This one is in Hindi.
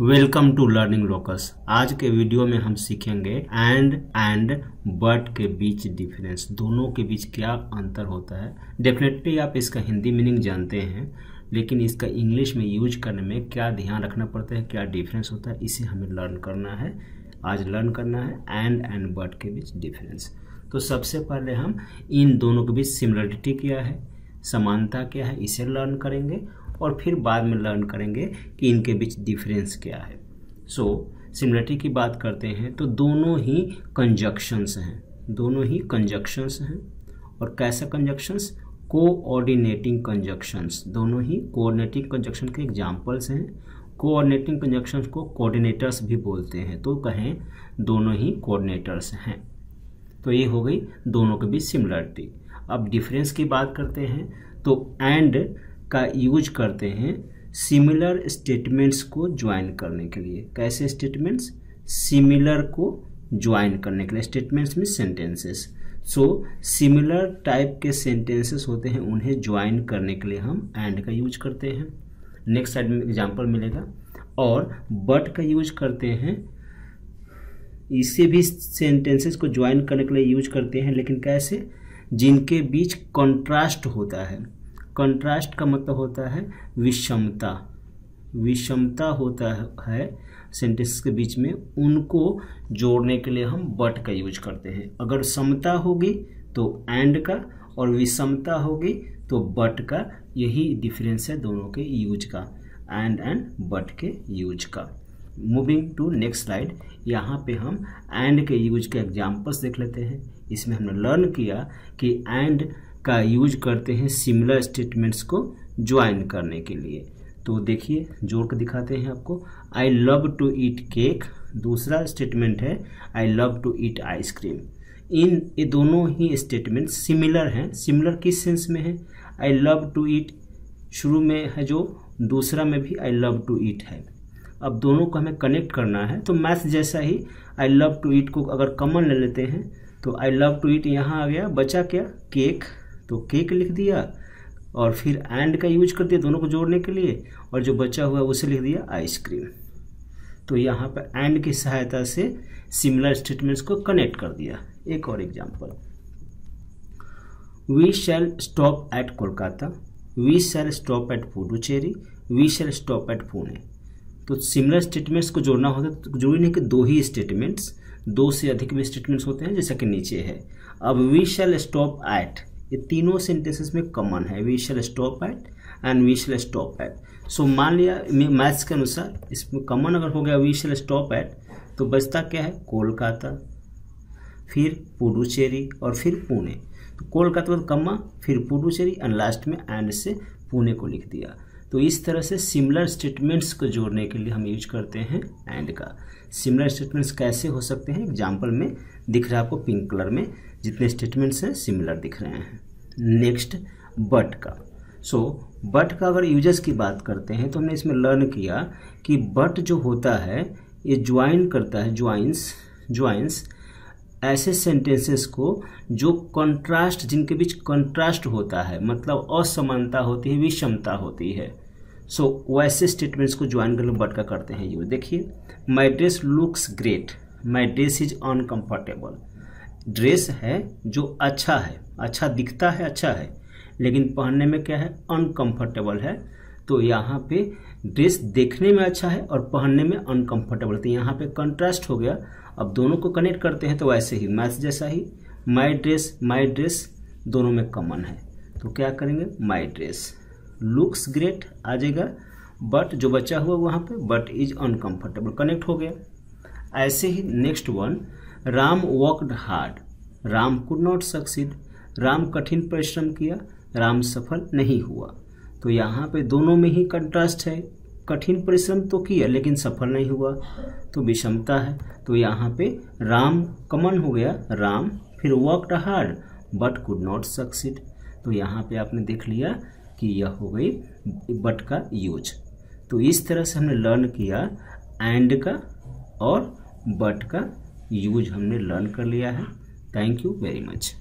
Welcome to learning locus. आज के वीडियो में हम सीखेंगे एंड एंड बट के बीच डिफरेंस। दोनों के बीच क्या अंतर होता है? डेफिनेटली आप इसका हिंदी मीनिंग जानते हैं, लेकिन इसका इंग्लिश में यूज़ करने में क्या ध्यान रखना पड़ता है, क्या डिफरेंस होता है, इसे हमें लर्न करना है। आज लर्न करना है एंड एंड बट के बीच डिफरेंस तो सबसे पहले हम इन दोनों के बीच सिमिलरिटी क्या है, समानता क्या है, इसे लर्न करेंगे। और फिर बाद में लर्न करेंगे कि इनके बीच डिफरेंस क्या है। सो so, सिमिलरिटी की बात करते हैं तो दोनों ही कंजक्शंस हैं। दोनों ही कंजक्शंस हैं। और कैसा कंजक्शंस कोऑर्डिनेटिंग कंजक्शंस दोनों ही कोऑर्डिनेटिंग कंजक्शन के एग्जांपल्स हैं। कोऑर्डिनेटिंग कंजक्शंस को कोऑर्डिनेटर्स भी बोलते हैं तो कहें दोनों ही कोऑर्डिनेटर्स हैं। तो ये हो गई दोनों के बीच सिमिलरिटी अब डिफरेंस की बात करते हैं तो एंड का यूज़ करते हैं सिमिलर स्टेटमेंट्स को ज्वाइन करने के लिए। कैसे स्टेटमेंट्स? सिमिलर को ज्वाइन करने के लिए। स्टेटमेंट्स में सेंटेंसेस सो सिमिलर टाइप के सेंटेंसेस होते हैं, उन्हें ज्वाइन करने के लिए हम एंड का यूज़ करते हैं। नेक्स्ट साइड में एग्जांपल मिलेगा। और बट का यूज़ करते हैं। इसे भी सेंटेंसेस को ज्वाइन करने के लिए यूज़ करते हैं, लेकिन कैसे? जिनके बीच कंट्रास्ट होता है। कंट्रास्ट का मतलब होता है विषमता। विषमता होता है सेंटेंस के बीच में, उनको जोड़ने के लिए हम बट का यूज़ करते हैं। अगर समता होगी तो एंड का और विषमता होगी तो बट का, यही डिफरेंस है दोनों के यूज़ का एंड एंड बट के यूज़ का। मूविंग टू नेक्स्ट स्लाइड यहाँ पे हम एंड के यूज़ के एग्जाम्पल्स देख लेते हैं। इसमें हमने लर्न किया कि एंड का यूज़ करते हैं सिमिलर स्टेटमेंट्स को ज्वाइन करने के लिए। तो देखिए, जोड़ कर दिखाते हैं आपको। I love to eat cake दूसरा स्टेटमेंट है I love to eat ice cream इन, ये दोनों ही स्टेटमेंट सिमिलर हैं। सिमिलर किस सेंस में है? आई लव टू ईट शुरू में है जो, दूसरा में भी आई लव टू ईट है। अब दोनों को हमें कनेक्ट करना है। तो मैथ जैसा ही आई लव टू ईट को अगर कॉमन ले लेते हैं तो आई लव टू ईट यहाँ आ गया। बचा क्या? केक तो केक लिख दिया और फिर एंड का यूज़ कर दिया दोनों को जोड़ने के लिए और जो बचा हुआ उसे लिख दिया आइसक्रीम तो यहाँ पर एंड की सहायता से सिमिलर स्टेटमेंट्स को कनेक्ट कर दिया। एक और example we shall stop at Kolkata we shall stop at Puducherry we shall stop at Pune तो सिमिलर स्टेटमेंट्स को जोड़ना होता है तो ज़रूरी नहीं कि दो ही स्टेटमेंट्स दो से अधिक भी स्टेटमेंट्स होते हैं, जैसा कि नीचे है। अब वी शैल स्टॉप एट ये तीनों सेंटेंसेस में कॉमन है। We shall stop at and we shall stop at so मान लिया मैथ्स के अनुसार इसमें कॉमन अगर हो गया वी शैल स्टॉप एट तो बचता क्या है? कोलकाता, फिर पुडुचेरी और फिर पुणे। तो कोलकाता कम्मा फिर पुडुचेरी एंड लास्ट में एंड से पुणे को लिख दिया। तो इस तरह से सिमिलर स्टेटमेंट्स को जोड़ने के लिए हम यूज़ करते हैं एंड का। सिमिलर स्टेटमेंट्स कैसे हो सकते हैं? एग्ज़ाम्पल में दिख रहा है आपको पिंक कलर में। जितने स्टेटमेंट्स हैं सिमिलर दिख रहे हैं। नेक्स्ट बट का। सो so, बट का अगर यूज़र्स की बात करते हैं तो हमने इसमें लर्न किया कि बट जो होता है ये ज्वाइन करता है ज्वाइंस ज्वाइंस ऐसे सेंटेंसेस को जो कंट्रास्ट जिनके बीच कंट्रास्ट होता है मतलब असमानता होती है विषमता होती है। सो so, वैसे स्टेटमेंट्स को ज्वाइन कर बट का करते हैं यूज़ देखिए my dress looks great my dress is uncomfortable dress है जो अच्छा है अच्छा दिखता है अच्छा है लेकिन पहनने में क्या है? अनकम्फर्टेबल है। तो यहाँ पे ड्रेस देखने में अच्छा है और पहनने में अनकंफर्टेबल तो यहाँ पे कंट्रास्ट हो गया। अब दोनों को कनेक्ट करते हैं तो वैसे ही मैथ जैसा ही। माई ड्रेस माई ड्रेस दोनों में कॉमन है। तो क्या करेंगे? माई ड्रेस लुक्स ग्रेट आ जाएगा। बट जो बचा हुआ वहाँ पे बट इज़ अनकंफर्टेबल कनेक्ट हो गया। ऐसे ही next one Ram worked hard Ram could not succeed Ram कठिन परिश्रम किया। राम सफल नहीं हुआ। तो यहाँ पे दोनों में ही कंट्रास्ट है। कठिन परिश्रम तो किया, लेकिन सफल नहीं हुआ। तो विषमता है। तो यहाँ पे राम कमन हो गया। राम फिर worked hard but could not succeed तो यहाँ पे आपने देख लिया कि यह हो गई बट का यूज़ तो इस तरह से हमने लर्न किया। एंड का और बट का यूज़ हमने लर्न कर लिया है। Thank you very much